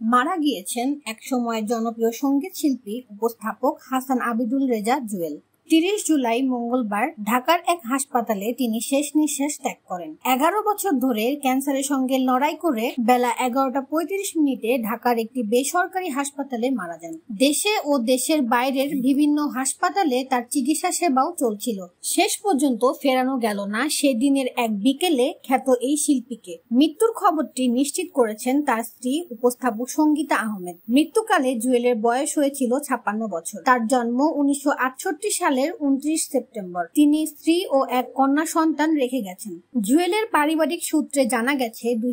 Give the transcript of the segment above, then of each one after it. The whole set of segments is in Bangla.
মারা গিয়েছেন একসময় জনপ্রিয় সংগীত শিল্পী উপস্থাপক হাসান আবিদুল রেজা জুয়েল। তিরিশ জুলাই মঙ্গলবার ঢাকার এক হাসপাতালে তিনি শেষ নিঃশ্বাস ত্যাগ করেন। এগারো বছর ধরে ক্যান্সারের সঙ্গে লড়াই করে বেলা এগারোটা পঁয়ত্রিশ মিনিটে ঢাকার একটি বেসরকারি হাসপাতালে মারা যান। দেশে ও দেশের বাইরের বিভিন্ন হাসপাতালে তার চিকিৎসা সেবাও চলছিল। শেষ পর্যন্ত ফেরানো গেল না সেদিনের এক বিকেলে খ্যাত এই শিল্পীকে। মৃত্যুর খবরটি নিশ্চিত করেছেন তার স্ত্রী উপস্থাপক সঙ্গীতা আহমেদ। মৃত্যুকালে জুয়েলের বয়স হয়েছিল ছাপ্পান্ন বছর। তার জন্ম উনিশশো সালে সালের উনত্রিশ সেপ্টেম্বর। তিনি স্ত্রী ও এক কন্যা সন্তান রেখে গেছেন। জুয়েলের পারিবারিক সূত্রে জানা গেছে, দুই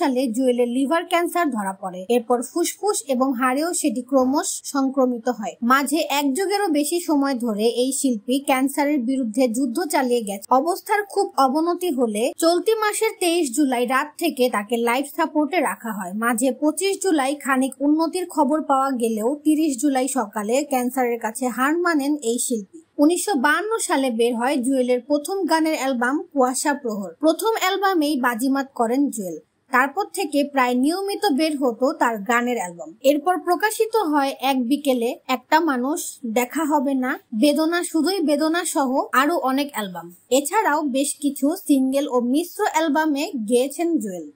সালে জুয়েলের লিভার ক্যান্সার ধরা পড়ে। এরপর ফুসফুস এবং হাড়েও সেটি ক্রমশ সংক্রমিত হয়। মাঝে এক যুগেরও বেশি সময় ধরে এই শিল্পী ক্যান্সারের বিরুদ্ধে যুদ্ধ চালিয়ে গেছে। অবস্থার খুব অবনতি হলে চলতি মাসের তেইশ জুলাই রাত থেকে তাকে লাইফ সাপোর্টে রাখা হয়। মাঝে পঁচিশ জুলাই খানিক উন্নতির খবর পাওয়া গেলেও তিরিশ জুলাই সকালে ক্যান্সারের কাছে হার মানেন এই শিল্পী। উনিশশো সালে বের হয় জুয়েলের প্রথম গানের অ্যালবাম কুয়াশা প্রহর। প্রথম অ্যালবামেই বাজিমাত করেন জুয়েল। তারপর থেকে প্রায় নিয়মিত বের হতো তার গানের অ্যালবাম। এরপর প্রকাশিত হয় এক বিকেলে, একটা মানুষ, দেখা হবে না, বেদনা শুধুই বেদনা সহ আরও অনেক অ্যালবাম। এছাড়াও বেশ কিছু সিঙ্গেল ও মিশ্র অ্যালবামে গেয়েছেন জুয়েল।